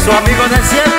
su amigo del cielo.